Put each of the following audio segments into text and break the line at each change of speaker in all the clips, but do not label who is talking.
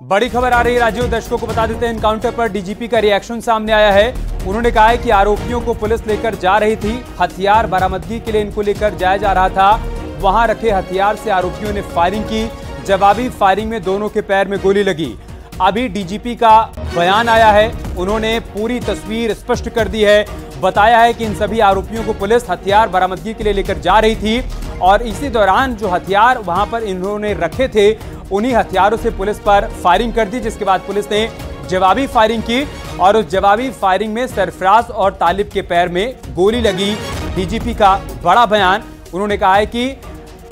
बड़ी खबर आ रही है राजीव दर्शकों को बता देते हैं इनकाउंटर पर डीजीपी का रिएक्शन सामने आया है। उन्होंने कहा है कि आरोपियों को पुलिस लेकर जा रही थी, हथियार बरामदगी के लिए इनको लेकर जाया जा रहा था। वहाँ रखे हथियार से आरोपियों ने फायरिंग की, जवाबी फायरिंग में दोनों के पैर में गोली लगी। अभी डीजीपी का बयान आया है, उन्होंने पूरी तस्वीर स्पष्ट कर दी है। बताया है कि इन सभी आरोपियों को पुलिस हथियार बरामदगी के लिए लेकर जा रही थी, और इसी दौरान जो हथियार वहाँ पर इन्होंने रखे थे उन्हीं हथियारों से पुलिस पर फायरिंग कर दी, जिसके बाद पुलिस ने जवाबी फायरिंग की और उस जवाबी फायरिंग में सरफराज और तालिब के पैर में गोली लगी। डीजीपी का बड़ा बयान, उन्होंने कहा है कि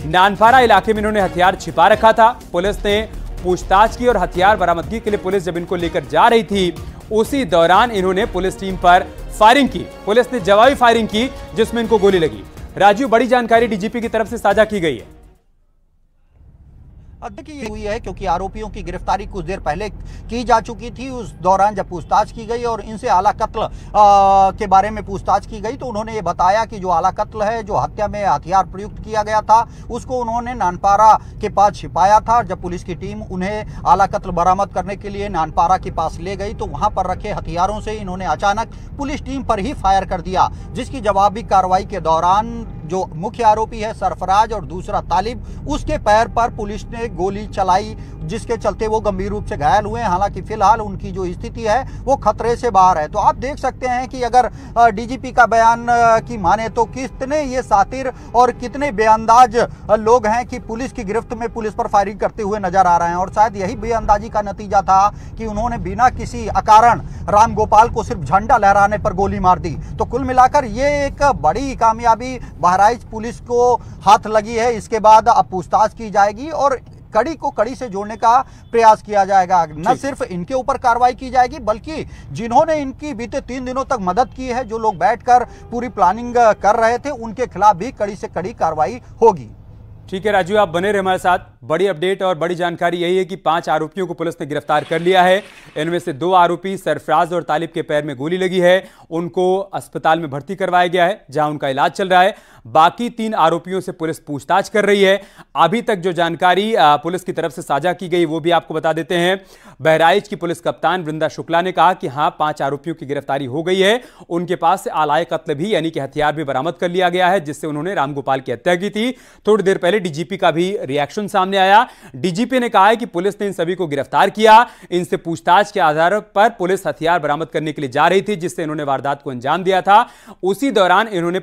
नानपारा इलाके में इन्होंने हथियार छिपा रखा था। पुलिस ने पूछताछ की और हथियार बरामदगी के लिए पुलिस जब इनको लेकर जा रही थी, उसी दौरान इन्होंने पुलिस टीम पर फायरिंग की। पुलिस ने जवाबी फायरिंग की, जिसमें इनको गोली लगी। राजीव, बड़ी जानकारी डीजीपी की तरफ़ से साझा की गई है।
देखिए हुई है क्योंकि आरोपियों की गिरफ्तारी कुछ देर पहले की जा चुकी थी। उस दौरान जब पूछताछ की गई और इनसे आला कत्ल के बारे में पूछताछ की गई तो उन्होंने ये बताया कि जो आला कत्ल है, जो हत्या में हथियार प्रयुक्त किया गया था, उसको उन्होंने नानपारा के पास छिपाया था। जब पुलिस की टीम उन्हें आला कत्ल बरामद करने के लिए नानपारा के पास ले गई तो वहाँ पर रखे हथियारों से इन्होंने अचानक पुलिस टीम पर ही फायर कर दिया, जिसकी जवाबी कार्रवाई के दौरान जो मुख्य आरोपी है, सरफराज और दूसरा तालिब, उसके पैर पर पुलिस ने गोली चलाई, जिसके चलते वो गंभीर रूप से घायल हुए हालाँकि फ़िलहाल उनकी जो स्थिति है, वो खतरे से बाहर है। तो आप देख सकते हैं कि अगर डीजीपी का बयान की माने तो कितने ये सातिर और कितने बेअंदाज लोग हैं कि पुलिस की गिरफ्त में पुलिस पर फायरिंग करते हुए नज़र आ रहे हैं। और शायद यही बेअंदाजी का नतीजा था कि उन्होंने बिना किसी अकारण राम को सिर्फ़ झंडा लहराने पर गोली मार दी। तो कुल मिलाकर ये एक बड़ी कामयाबी बहराइच पुलिस को हाथ लगी है। इसके बाद अब पूछताछ की जाएगी और कड़ी को कड़ी से जोड़ने का प्रयास किया जाएगा। न सिर्फ़ इनके ऊपर कार्रवाई की जाएगी बल्कि जिन्होंने इनकी बीते तीन दिनों तक मदद की है जो लोग बैठकर पूरी प्लानिंग कर रहे थे उनके खिलाफ भी कड़ी से कड़ी कार्रवाई होगी।
ठीक है राजू आप बने रहे हमारे साथ। बड़ी अपडेट और बड़ी जानकारी यही है कि पाँच आरोपियों को पुलिस ने गिरफ़्तार कर लिया है। इनमें से दो आरोपी सरफराज और तालिब के पैर में गोली लगी है। उनको अस्पताल में भर्ती करवाया गया है जहाँ उनका इलाज चल रहा है। बाकी तीन आरोपियों से पुलिस पूछताछ कर रही है। अभी तक जो जानकारी पुलिस की तरफ़ से साझा की गई, वो भी आपको बता देते हैं। बहराइच की पुलिस कप्तान वृंदा शुक्ला ने कहा कि हाँ पाँच आरोपियों की गिरफ्तारी हो गई है। उनके पास से आलाय कत्ल भी, यानी कि हथियार भी बरामद कर लिया गया है, जिससे उन्होंने रामगोपाल की हत्या की थी। थोड़ी देर पहले डीजीपी का भी रिएक्शन सामने आया। डीजीपी ने कहा है कि पुलिस ने इन सभी को गिरफ़्तार किया। इनसे पूछताछ के आधार पर पुलिस हथियार बरामद करने के लिए जा रही थी, जिससे इन्होंने वारदात को अंजाम दिया था। उसी दौरान इन्होंने